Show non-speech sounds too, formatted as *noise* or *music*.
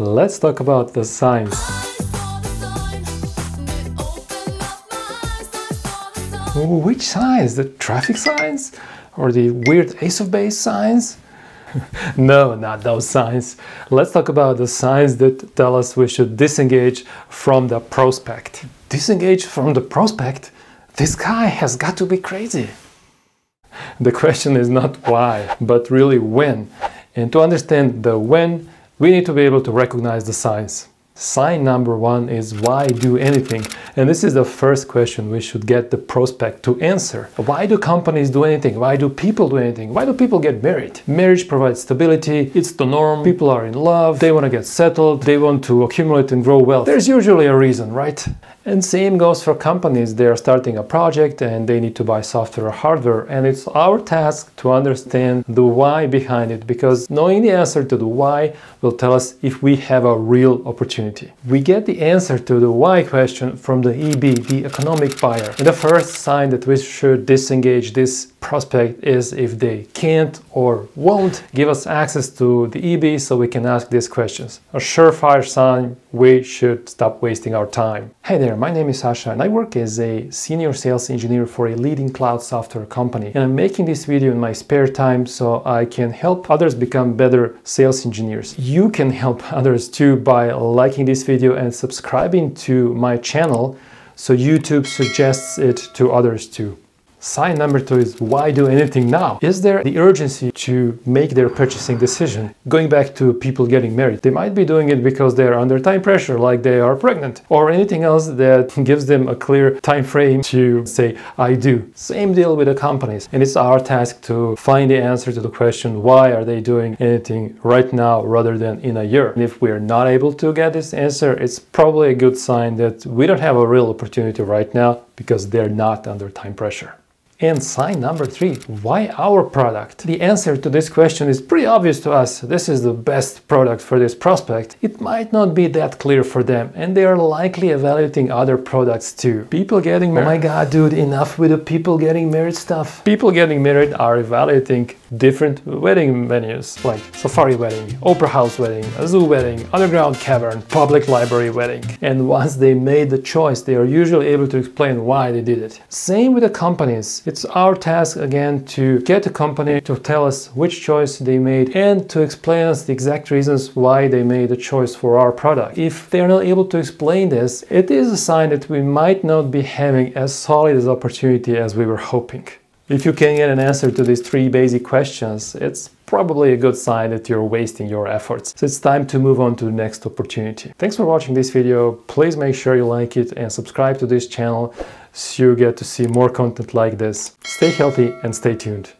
let's talk about the signs. Which signs? The traffic signs? Or the weird ace of base signs? *laughs* no, not those signs. Let's talk about the signs that tell us we should disengage from the prospect. Disengage from the prospect? This guy has got to be crazy. The question is not why, but really when. And to understand the when, we need to be able to recognize the signs. Sign number one is why do anything? And this is the first question we should get the prospect to answer. Why do companies do anything? Why do people do anything? Why do people get married? Marriage provides stability, it's the norm, people are in love, they want to get settled, they want to accumulate and grow wealth. There's usually a reason, right? And same goes for companies. They are starting a project and they need to buy software or hardware. And it's our task to understand the why behind it because knowing the answer to the why will tell us if we have a real opportunity. We get the answer to the why question from the EB, the economic buyer. And the first sign that we should disengage this prospect is if they can't or won't give us access to the EB so we can ask these questions. A surefire sign we should stop wasting our time. Hey there, my name is Sasha and I work as a senior sales engineer for a leading cloud software company. And I'm making this video in my spare time so I can help others become better sales engineers. You can help others too by liking this video and subscribing to my channel so YouTube suggests it to others too. Sign number two is why do anything now? Is there the urgency to make their purchasing decision? Going back to people getting married, they might be doing it because they are under time pressure, like they are pregnant, or anything else that *laughs* gives them a clear time frame to say, I do. Same deal with the companies. And it's our task to find the answer to the question, why are they doing anything right now rather than in a year? And if we're not able to get this answer, it's probably a good sign that we don't have a real opportunity right now because they're not under time pressure. And sign number three, why our product? The answer to this question is pretty obvious to us. This is the best product for this prospect. It might not be that clear for them and they are likely evaluating other products too. People getting married, oh my god dude, enough with the people getting married stuff. People getting married are evaluating different wedding venues like safari wedding, opera house wedding, a zoo wedding, underground cavern, public library wedding. And once they made the choice, they are usually able to explain why they did it. Same with the companies. It's our task again to get the company to tell us which choice they made and to explain us the exact reasons why they made the choice for our product. If they're not able to explain this, it is a sign that we might not be having as solid as opportunity as we were hoping. If you can get an answer to these three basic questions, it's probably a good sign that you're wasting your efforts. So it's time to move on to the next opportunity. Thanks for watching this video. Please make sure you like it and subscribe to this channel so you get to see more content like this. Stay healthy and stay tuned.